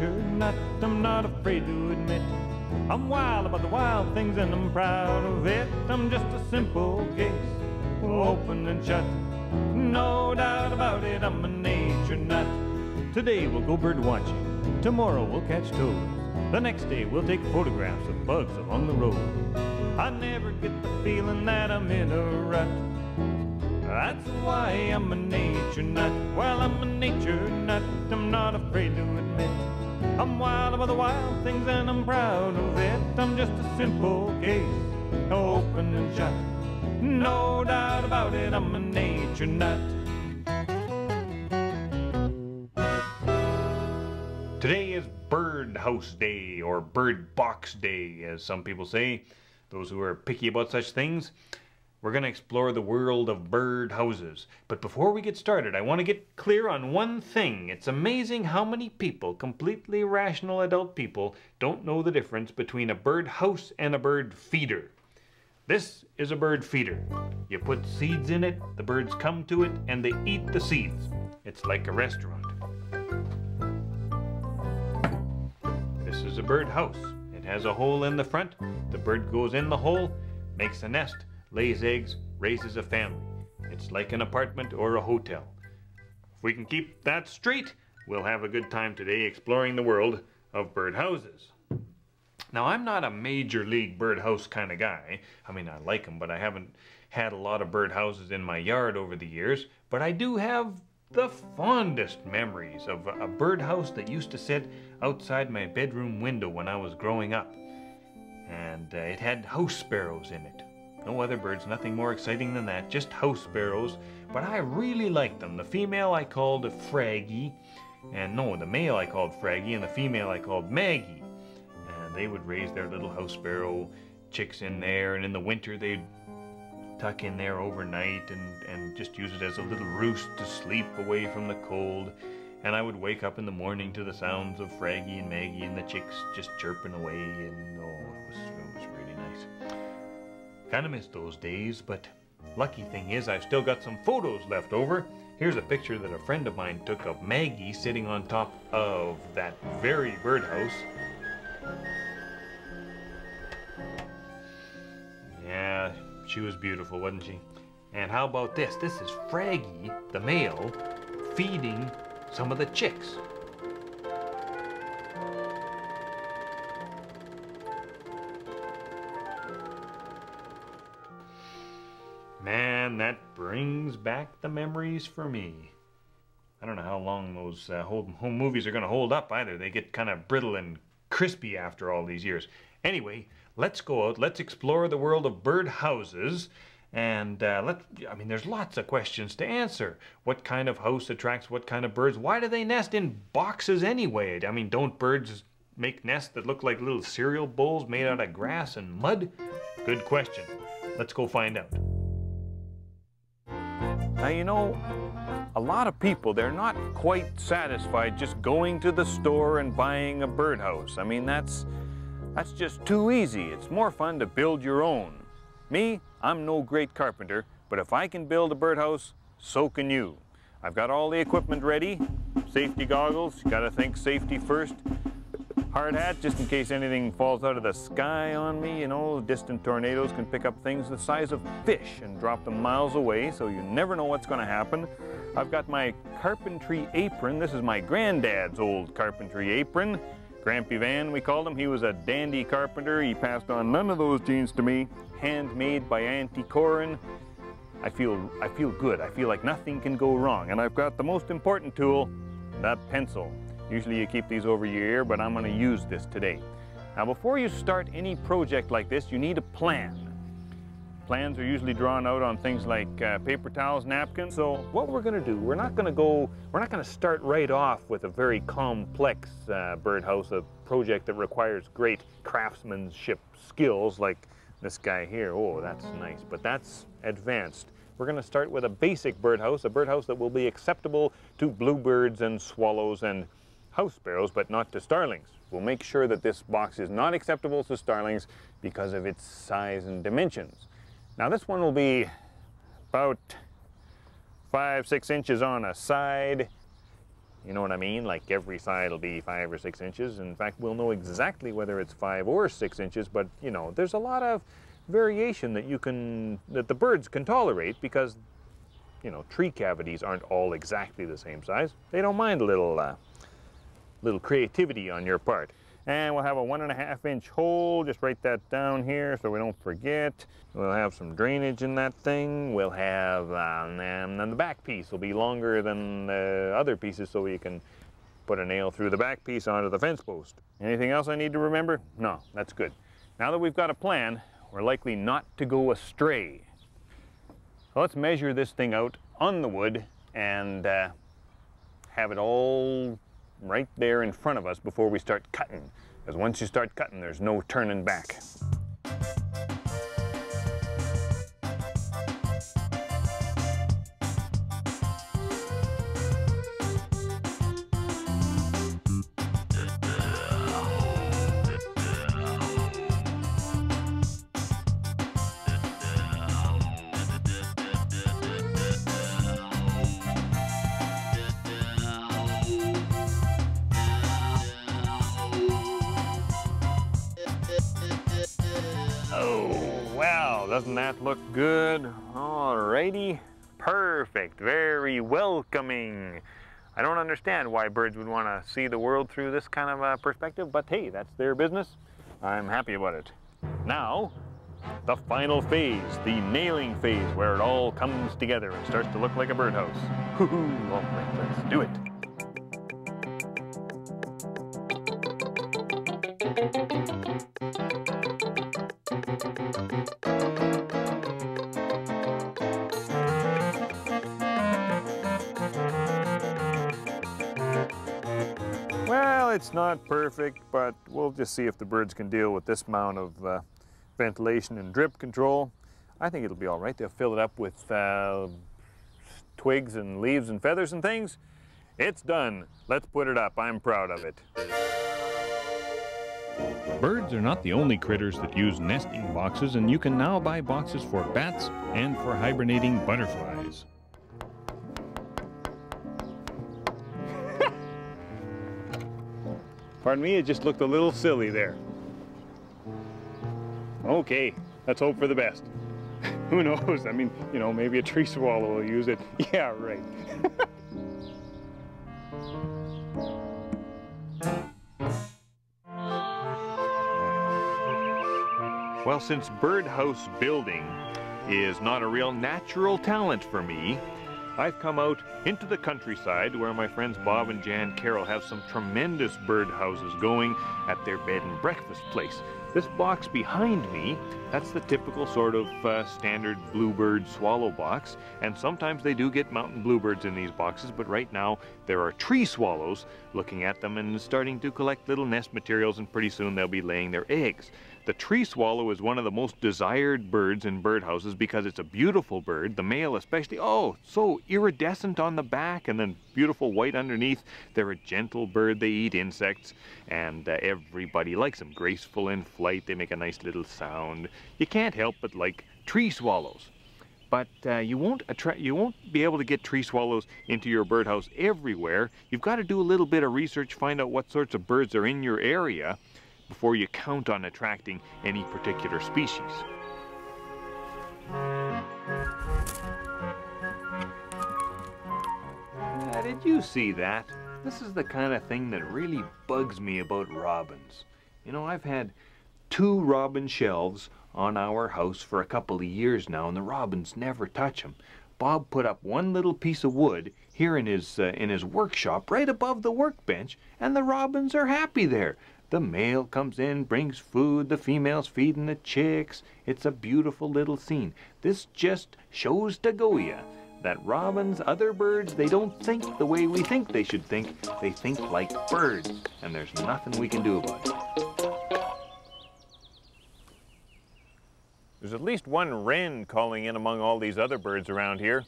nature nut. I'm not afraid to admit I'm wild about the wild things and I'm proud of it. I'm just a simple case, open and shut. No doubt about it, I'm a nature nut. Today we'll go bird watching. Tomorrow we'll catch toads. The next day we'll take photographs of bugs along the road. I never get the feeling that I'm in a rut. That's why I'm a nature nut. Well, I'm a nature nut. I'm not afraid to admit. I'm wild about the wild things and I'm proud of it. I'm just a simple case, open and shut. No doubt about it, I'm a nature nut. Today is Bird House Day, or Bird Box Day, as some people say, those who are picky about such things. We're going to explore the world of bird houses. But before we get started, I want to get clear on one thing. It's amazing how many people, completely rational adult people, don't know the difference between a bird house and a bird feeder. This is a bird feeder. You put seeds in it, the birds come to it, and they eat the seeds. It's like a restaurant. This is a bird house. It has a hole in the front. The bird goes in the hole, makes a nest, lays eggs, raises a family. It's like an apartment or a hotel. If we can keep that straight, we'll have a good time today exploring the world of bird houses. Now, I'm not a major league birdhouse kind of guy. I mean, I like them, but I haven't had a lot of birdhouses in my yard over the years. But I do have the fondest memories of a birdhouse that used to sit outside my bedroom window when I was growing up. And uh, it had house sparrows in it. No other birds, nothing more exciting than that, just house sparrows. But I really liked them. The female I called Fraggy, and no, the male I called Fraggy, and the female I called Maggie. And they would raise their little house sparrow chicks in there, and in the winter they'd tuck in there overnight and, and just use it as a little roost to sleep away from the cold. And I would wake up in the morning to the sounds of Fraggy and Maggie and the chicks just chirping away, and oh, it was, Kind of miss those days, but lucky thing is I've still got some photos left over. Here's a picture that a friend of mine took of Maggie sitting on top of that very birdhouse. Yeah, she was beautiful, wasn't she? And how about this? This is Fraggy, the male, feeding some of the chicks. That brings back the memories for me. I don't know how long those uh, home, movies are going to hold up either. They get kind of brittle and crispy after all these years. Anyway, let's go out, let's explore the world of bird houses. And uh, let I mean, there's lots of questions to answer. What kind of house attracts what kind of birds? Why do they nest in boxes anyway? I mean, don't birds make nests that look like little cereal bowls made out of grass and mud? Good question. Let's go find out. Now, you know, a lot of people, they're not quite satisfied just going to the store and buying a birdhouse. I mean, that's, that's just too easy. It's more fun to build your own. Me, I'm no great carpenter, but if I can build a birdhouse, so can you. I've got all the equipment ready. Safety goggles, you gotta think safety first. Hard hat, just in case anything falls out of the sky on me. You know, distant tornadoes can pick up things the size of fish and drop them miles away, so you never know what's gonna happen. I've got my carpentry apron. This is my granddad's old carpentry apron. Grampy Van, we called him. He was a dandy carpenter. He passed on none of those genes to me. Handmade by Auntie Corin. I feel, I feel good. I feel like nothing can go wrong. And I've got the most important tool, that pencil. Usually you keep these over your ear, but I'm going to use this today. Now, before you start any project like this, you need a plan. Plans are usually drawn out on things like uh, paper towels, napkins. So what we're going to do, we're not going to go, we're not going to start right off with a very complex uh, birdhouse, a project that requires great craftsmanship skills like this guy here. Oh, that's nice, but that's advanced. We're going to start with a basic birdhouse, a birdhouse that will be acceptable to bluebirds and swallows and house sparrows, but not to starlings. We'll make sure that this box is not acceptable to starlings because of its size and dimensions. Now this one will be about five, six inches on a side, You know what I mean? Like every side will be five or six inches. In fact, we'll know exactly whether it's five or six inches, but you know, there's a lot of variation that you can, that the birds can tolerate because, you know, tree cavities aren't all exactly the same size. They don't mind a little, uh, little creativity on your part. And we'll have a one and a half inch hole, just write that down here so we don't forget. We'll have some drainage in that thing. We'll have, um, and then the back piece will be longer than the other pieces so you can put a nail through the back piece onto the fence post. Anything else I need to remember? No, that's good. Now that we've got a plan, we're likely not to go astray. So let's measure this thing out on the wood and uh, have it all right there in front of us before we start cutting. Because once you start cutting, there's no turning back. Doesn't that look good? Alrighty. Perfect. Very welcoming. I don't understand why birds would want to see the world through this kind of a perspective, but hey, that's their business. I'm happy about it. Now, the final phase, the nailing phase, where it all comes together and starts to look like a birdhouse. Hoo All right, let's do it. It's not perfect, but we'll just see if the birds can deal with this amount of uh, ventilation and drip control. I think it'll be all right. They'll fill it up with uh, twigs and leaves and feathers and things. It's done. Let's put it up. I'm proud of it. Birds are not the only critters that use nesting boxes, and you can now buy boxes for bats and for hibernating butterflies. Pardon me, it just looked a little silly there. Okay, let's hope for the best. Who knows? I mean, you know, maybe a tree swallow will use it. Yeah, right. well, since birdhouse building is not a real natural talent for me, I've come out into the countryside where my friends Bob and Jan Carroll have some tremendous birdhouses going at their bed and breakfast place. This box behind me, that's the typical sort of uh, standard bluebird swallow box, and sometimes they do get mountain bluebirds in these boxes, but right now there are tree swallows looking at them and starting to collect little nest materials, and pretty soon they'll be laying their eggs. The tree swallow is one of the most desired birds in birdhouses because it's a beautiful bird, the male especially. Oh, so iridescent on the back and then beautiful white underneath. They're a gentle bird, they eat insects, and uh, everybody likes them. Graceful in flight, they make a nice little sound. You can't help but like tree swallows but uh, you won't attract you won't be able to get tree swallows into your birdhouse everywhere you've got to do a little bit of research find out what sorts of birds are in your area before you count on attracting any particular species. Uh, did you see that? This is the kind of thing that really bugs me about robins. You know, I've had two robin shelves on our house for a couple of years now, and the robins never touch them. Bob put up one little piece of wood here in his uh, in his workshop right above the workbench, and the robins are happy there. The male comes in, brings food, the female's feeding the chicks. It's a beautiful little scene. This just shows to Goya that robins, other birds, they don't think the way we think they should think. They think like birds, and there's nothing we can do about it. There's at least one wren calling in among all these other birds around here.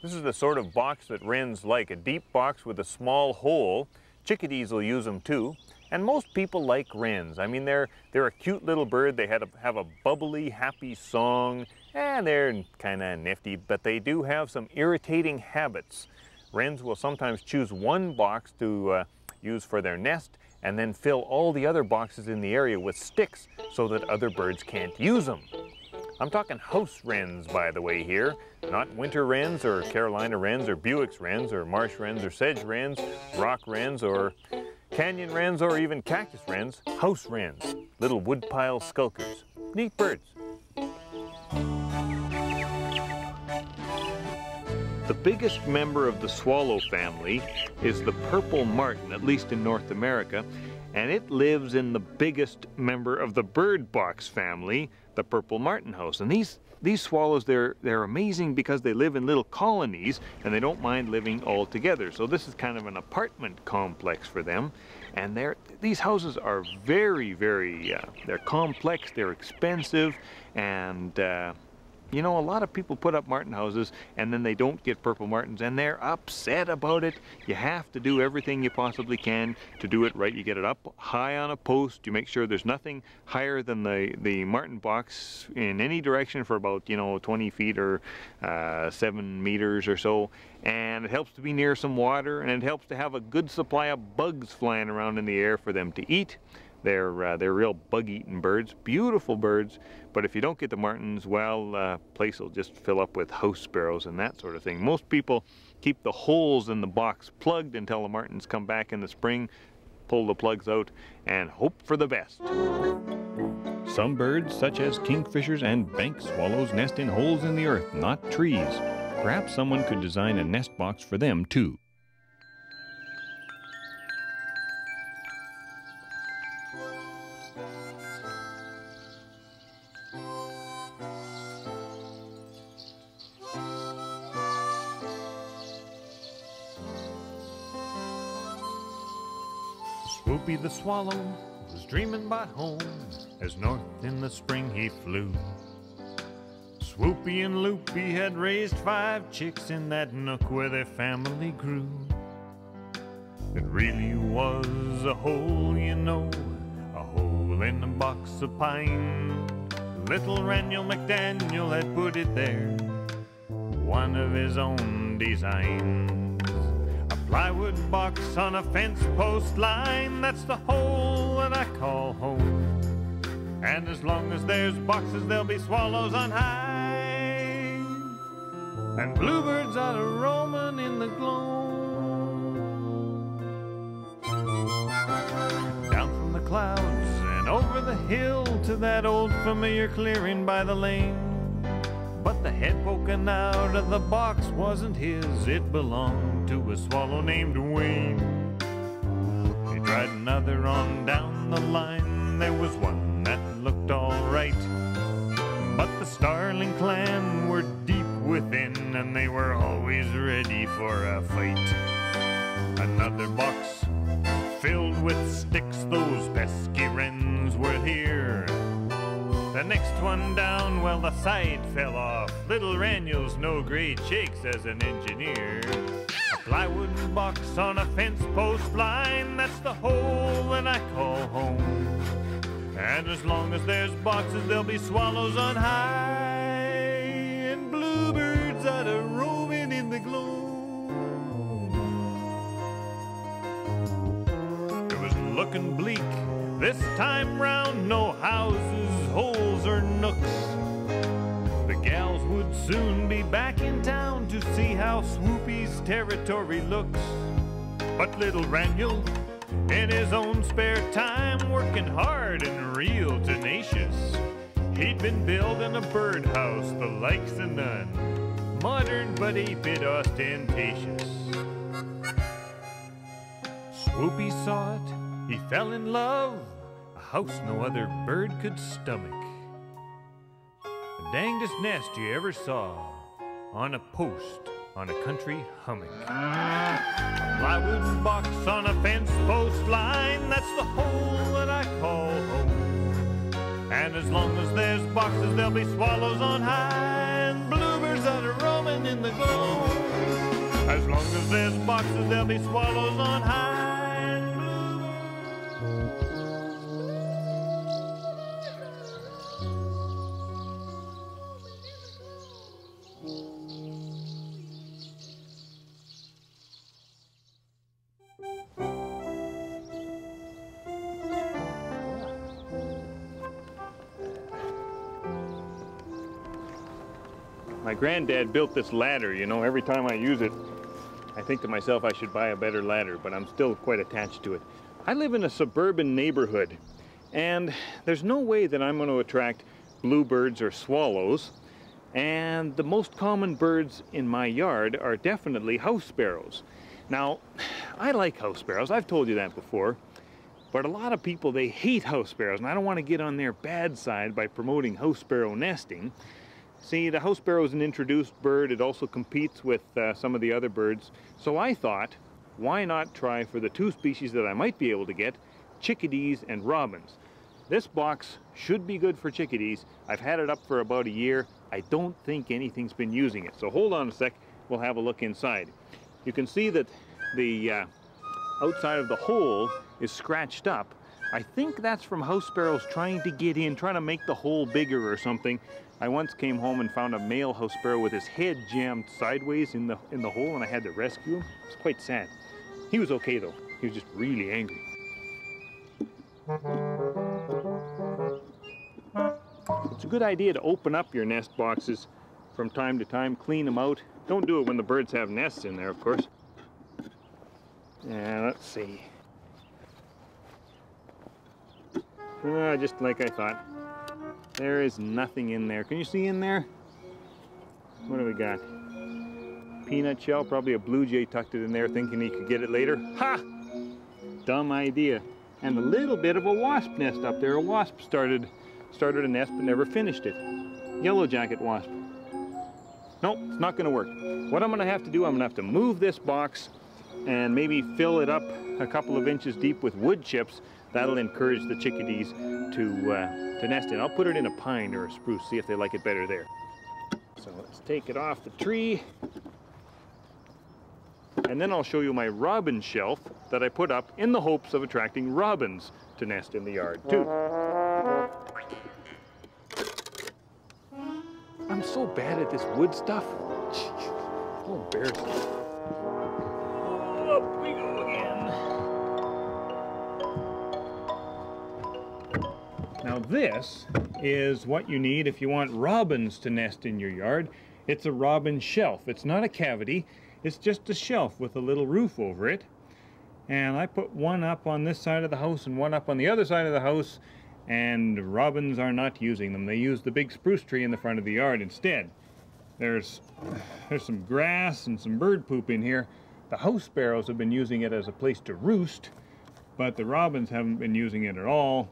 This is the sort of box that wrens like, a deep box with a small hole. Chickadees will use them too. And most people like wrens. I mean, they're, they're a cute little bird. They a, have a bubbly, happy song, and they're kind of nifty, but they do have some irritating habits. Wrens will sometimes choose one box to uh, use for their nest and then fill all the other boxes in the area with sticks so that other birds can't use them. I'm talking house wrens, by the way, here, not winter wrens or Carolina wrens or Bewick's wrens or marsh wrens or sedge wrens, rock wrens or canyon wrens or even cactus wrens, house wrens, little woodpile skulkers. Neat birds. The biggest member of the swallow family is the purple martin, at least in North America, and it lives in the biggest member of the bird box family, the purple martin house. And these these swallows, they're, they're amazing because they live in little colonies and they don't mind living all together. So this is kind of an apartment complex for them. And they're, these houses are very, very, uh, they're complex, they're expensive, and uh, you know, a lot of people put up martin houses and then they don't get purple martins and they're upset about it. You have to do everything you possibly can to do it right. You get it up high on a post. You make sure there's nothing higher than the, the martin box in any direction for about, you know, 20 feet or uh, 7 meters or so. And it helps to be near some water and it helps to have a good supply of bugs flying around in the air for them to eat. They're, uh, they're real bug-eating birds, beautiful birds, but if you don't get the martins, well, uh, place will just fill up with house sparrows and that sort of thing. Most people keep the holes in the box plugged until the martins come back in the spring, pull the plugs out, and hope for the best. Some birds, such as kingfishers and bank swallows, nest in holes in the earth, not trees. Perhaps someone could design a nest box for them, too. Swoopy the swallow was dreaming by home as north in the spring he flew. Swoopy and Loopy had raised five chicks in that nook where their family grew. It really was a hole, you know, a hole in a box of pine. Little Raniel McDaniel had put it there, one of his own designs plywood box on a fence post line. That's the hole that I call home. And as long as there's boxes, there'll be swallows on high. And bluebirds out of roaming in the gloam. Down from the clouds and over the hill to that old familiar clearing by the lane. But the head poking out of the box wasn't his, it belonged to a swallow named Wayne. He tried another on down the line, there was one that looked alright. But the Starling clan were deep within, and they were always ready for a fight. Another box filled with sticks, those pesky wrens were here. The next one down, well, the side fell off. Little Raniel's no great shakes as an engineer. Plywood box on a fence post line, that's the hole that I call home. And as long as there's boxes, there'll be swallows on high and bluebirds out of roaming in the gloom. It was looking bleak this time round, no houses, holes, or nooks. Gals would soon be back in town to see how Swoopy's territory looks. But little Raniel, in his own spare time, working hard and real tenacious, he'd been building a birdhouse, the likes of none, modern but a bit ostentatious. Swoopy saw it he fell in love, a house no other bird could stomach. The dangest nest you ever saw, on a post on a country hummock. A plywood box on a fence post line, that's the hole that I call home. And as long as there's boxes, there'll be swallows on high and bluebirds that are roaming in the gloom. As long as there's boxes, there'll be swallows on high. Granddad built this ladder, you know, every time I use it, I think to myself I should buy a better ladder, but I'm still quite attached to it. I live in a suburban neighborhood, and there's no way that I'm going to attract bluebirds or swallows. And the most common birds in my yard are definitely house sparrows. Now, I like house sparrows, I've told you that before, but a lot of people, they hate house sparrows, and I don't want to get on their bad side by promoting house sparrow nesting. See, the house sparrow is an introduced bird. It also competes with uh, some of the other birds. So I thought, why not try for the two species that I might be able to get, chickadees and robins. This box should be good for chickadees. I've had it up for about a year. I don't think anything's been using it. So hold on a sec, we'll have a look inside. You can see that the uh, outside of the hole is scratched up. I think that's from house sparrows trying to get in, trying to make the hole bigger or something. I once came home and found a male house sparrow with his head jammed sideways in the in the hole and I had to rescue him. It's quite sad. He was okay though. He was just really angry. It's a good idea to open up your nest boxes from time to time, clean them out. Don't do it when the birds have nests in there, of course. Yeah, let's see. Uh, just like I thought. There is nothing in there. Can you see in there? What do we got? Peanut shell, probably a blue jay tucked it in there thinking he could get it later. Ha! Dumb idea. And a little bit of a wasp nest up there. A wasp started started a nest but never finished it. Yellow jacket wasp. Nope, it's not gonna work. What I'm gonna have to do, I'm gonna have to move this box and maybe fill it up a couple of inches deep with wood chips. That'll encourage the chickadees to, uh, to nest in. I'll put it in a pine or a spruce, see if they like it better there. So let's take it off the tree. And then I'll show you my robin shelf that I put up in the hopes of attracting robins to nest in the yard too. I'm so bad at this wood stuff. So embarrassing. Now this is what you need if you want robins to nest in your yard. It's a robin shelf. It's not a cavity. It's just a shelf with a little roof over it. And I put one up on this side of the house and one up on the other side of the house and robins are not using them. They use the big spruce tree in the front of the yard instead. There's, there's some grass and some bird poop in here. The house sparrows have been using it as a place to roost, but the robins haven't been using it at all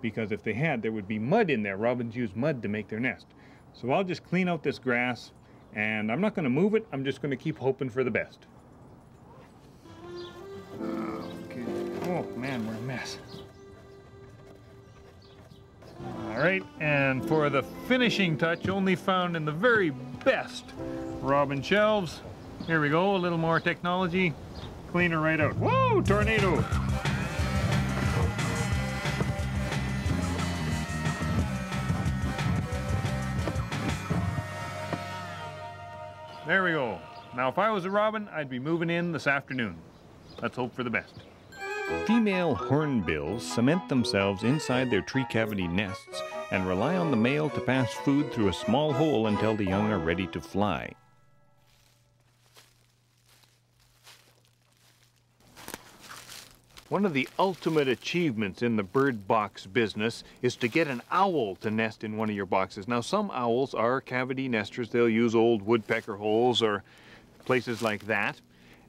because if they had, there would be mud in there. Robins use mud to make their nest. So I'll just clean out this grass and I'm not going to move it. I'm just going to keep hoping for the best. Okay. Oh man, we're a mess. All right, and for the finishing touch, only found in the very best robin shelves. Here we go, a little more technology. Cleaner right out. Whoa, tornado! There we go. Now if I was a robin, I'd be moving in this afternoon. Let's hope for the best. Female hornbills cement themselves inside their tree cavity nests and rely on the male to pass food through a small hole until the young are ready to fly. One of the ultimate achievements in the bird box business is to get an owl to nest in one of your boxes. Now some owls are cavity nesters. They'll use old woodpecker holes or places like that.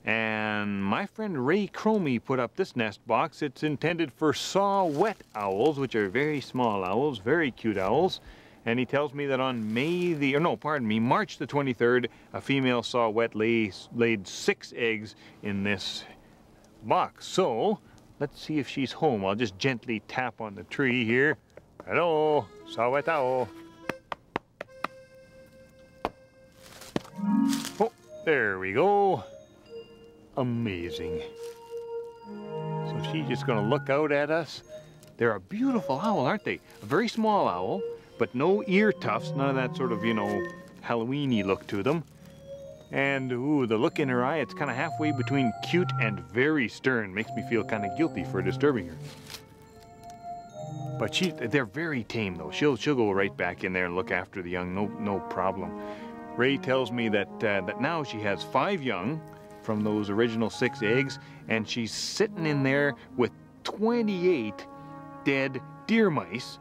And my friend Ray Cromie put up this nest box. It's intended for saw-whet owls, which are very small owls, very cute owls. And he tells me that on May the, or no, pardon me, March the 23rd, a female saw-whet lay, laid six eggs in this box. So, let's see if she's home. I'll just gently tap on the tree here. Hello, saw-whet owl. Oh, there we go amazing. So she's just gonna look out at us. They're a beautiful owl, aren't they? A very small owl, but no ear tufts, none of that sort of, you know, Halloweeny look to them. And ooh, the look in her eye, it's kind of halfway between cute and very stern. Makes me feel kind of guilty for disturbing her. But she, they're very tame though. She'll, she'll go right back in there and look after the young, no, no problem. Ray tells me that, uh, that now she has five young from those original six eggs, and she's sitting in there with 28 dead deer mice.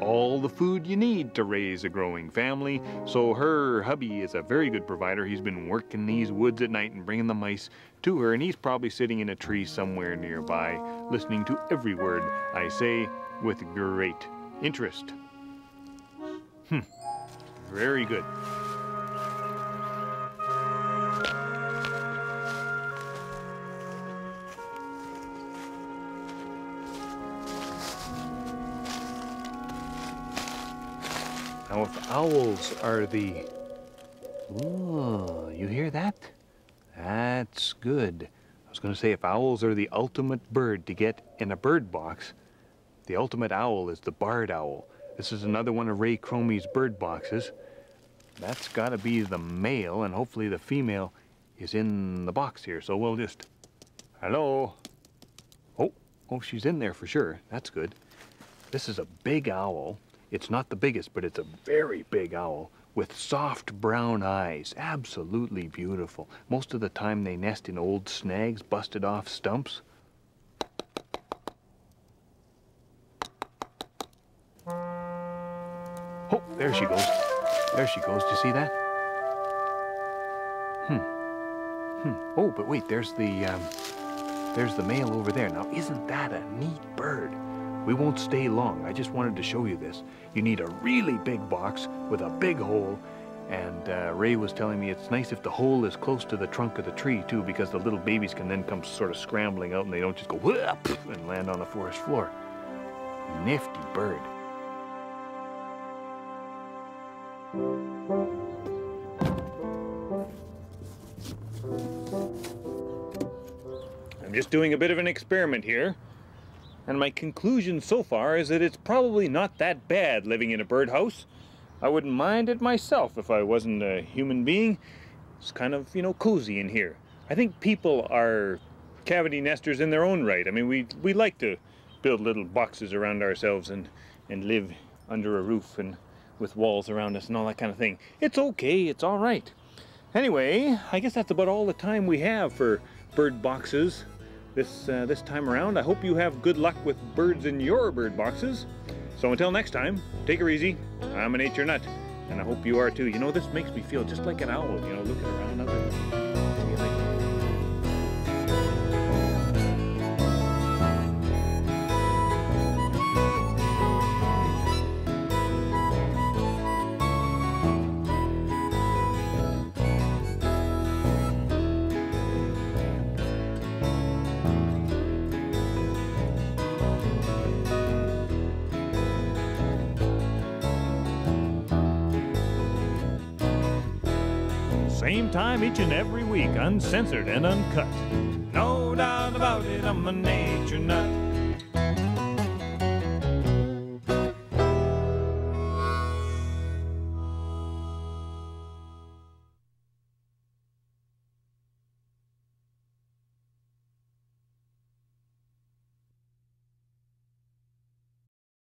All the food you need to raise a growing family. So her hubby is a very good provider. He's been working these woods at night and bringing the mice to her, and he's probably sitting in a tree somewhere nearby, listening to every word I say with great interest. Hmm. Very good. Now, if owls are the... Ooh, you hear that? That's good. I was going to say, if owls are the ultimate bird to get in a bird box, the ultimate owl is the barred owl. This is another one of Ray Cromie's bird boxes. That's got to be the male, and hopefully the female is in the box here. So we'll just... Hello? Oh, oh, she's in there for sure. That's good. This is a big owl. It's not the biggest, but it's a very big owl with soft brown eyes. Absolutely beautiful. Most of the time they nest in old snags, busted off stumps. Oh, there she goes. There she goes. Do you see that? Hmm. Hmm. Oh, but wait, there's the, um, there's the male over there. Now, isn't that a neat bird? We won't stay long. I just wanted to show you this. You need a really big box with a big hole. And uh, Ray was telling me it's nice if the hole is close to the trunk of the tree, too, because the little babies can then come sort of scrambling out and they don't just go whoop and land on the forest floor. Nifty bird. I'm just doing a bit of an experiment here. And my conclusion so far is that it's probably not that bad living in a birdhouse. I wouldn't mind it myself if I wasn't a human being. It's kind of, you know, cozy in here. I think people are cavity nesters in their own right. I mean, we, we like to build little boxes around ourselves and, and live under a roof and with walls around us and all that kind of thing. It's okay, it's all right. Anyway, I guess that's about all the time we have for bird boxes this, uh, this time around. I hope you have good luck with birds in your bird boxes. So until next time, take her easy. I'm a nature nut, and I hope you are too. You know, this makes me feel just like an owl, you know, looking around other Same time each and every week, uncensored and uncut. No doubt about it, I'm a nature nut.